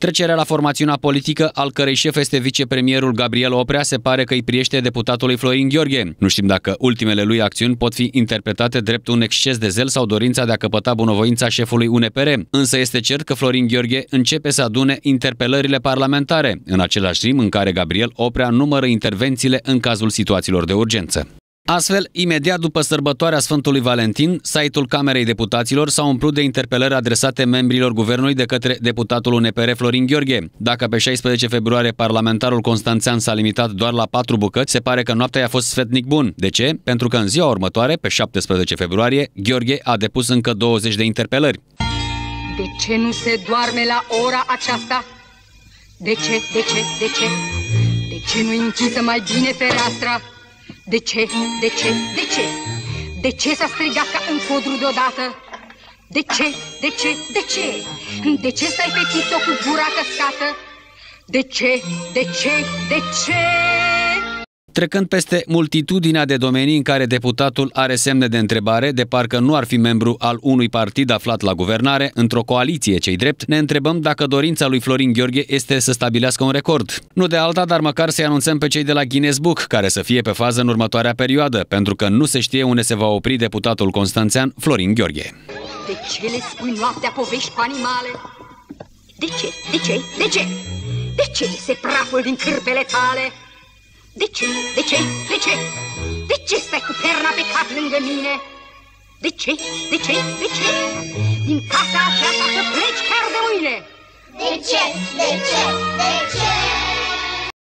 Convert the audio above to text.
Trecerea la formațiunea politică, al cărei șef este vicepremierul Gabriel Oprea, se pare că îi priește deputatului Florin Gheorghe. Nu știm dacă ultimele lui acțiuni pot fi interpretate drept un exces de zel sau dorința de a căpăta bunăvoința șefului UNPR. Însă este cert că Florin Gheorghe începe să adune interpelările parlamentare, în același timp în care Gabriel Oprea numără intervențiile în cazul situațiilor de urgență. Astfel, imediat după sărbătoarea Sfântului Valentin, site-ul Camerei Deputaților s-a umplut de interpelări adresate membrilor guvernului de către deputatul UNPR Florin Gheorghe. Dacă pe 16 februarie parlamentarul Constanțean s-a limitat doar la patru bucăți, se pare că noaptea i-a fost sfetnic bun. De ce? Pentru că în ziua următoare, pe 17 februarie, Gheorghe a depus încă 20 de interpelări. De ce nu se doarme la ora aceasta? De ce, de ce, de ce? De ce nu închisă mai bine fereastra? De ce? De ce? De ce? De ce s-a strigat ca în codru deodată? De ce? De ce? De ce? De ce stai fetiță cu gura căscată? De ce? De ce? De ce? Trecând peste multitudinea de domenii în care deputatul are semne de întrebare, de parcă nu ar fi membru al unui partid aflat la guvernare, într-o coaliție cei drept, ne întrebăm dacă dorința lui Florin Gheorghe este să stabilească un record. Nu de alta, dar măcar să-i anunțăm pe cei de la Guinness Book, care să fie pe fază în următoarea perioadă, pentru că nu se știe unde se va opri deputatul constanțean Florin Gheorghe. De ce le spui noaptea povești cu animale? De ce? De ce? De ce? De ce se praful din cârpele tale? De ce? De ce? De ce? De ce stai cu perna pe cap lângă mine? De ce? De ce? De ce? Din casa aceasta să pleci chiar de mâine! De ce? De ce? De ce?